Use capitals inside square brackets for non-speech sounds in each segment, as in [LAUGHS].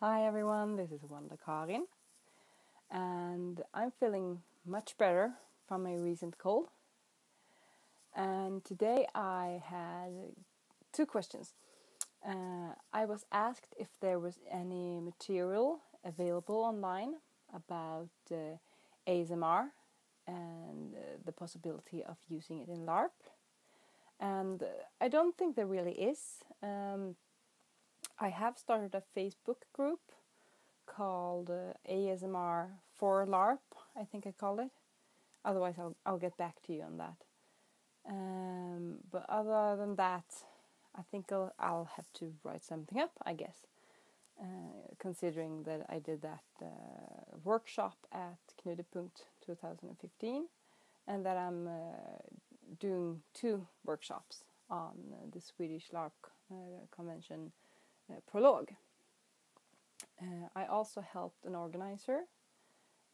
Hi everyone, this is Wonderkarin, and I'm feeling much better from my recent cold. And today I had two questions. Uh, I was asked if there was any material available online about uh, ASMR and uh, the possibility of using it in LARP. And uh, I don't think there really is. Um, I have started a Facebook group called uh, ASMR for LARP, I think I call it. Otherwise, I'll, I'll get back to you on that. Um, but other than that, I think I'll, I'll have to write something up, I guess. Uh, considering that I did that uh, workshop at Knudepunkt 2015 and that I'm uh, doing two workshops on the Swedish LARP uh, convention Prolog. Uh, I also helped an organizer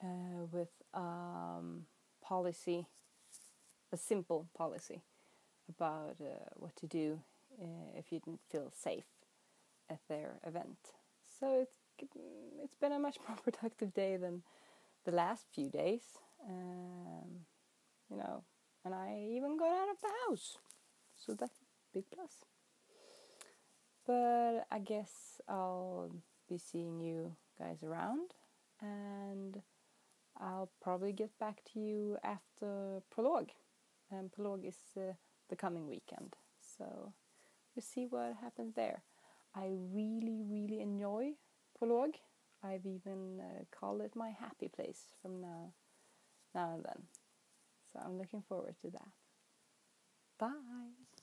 uh, with um, policy, a simple policy about what to do if you didn't feel safe at their event. So it's it's been a much [LAUGHS] more productive day than the last few days. Um, you know, and I even got out of the house, so that's a big plus. But I guess I'll be seeing you guys around and I'll probably get back to you after Prolog. And Prolog is uh, the coming weekend. So we'll see what happens there. I really, really enjoy Prolog. I've even uh, called it my happy place from now, now and then. So I'm looking forward to that. Bye!